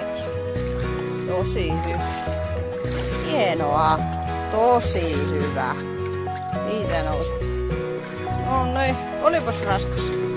hetki. Tosi hyvä. Hienoa. Tosi hyvä. Niitä nousi. No niin, olipas raskas.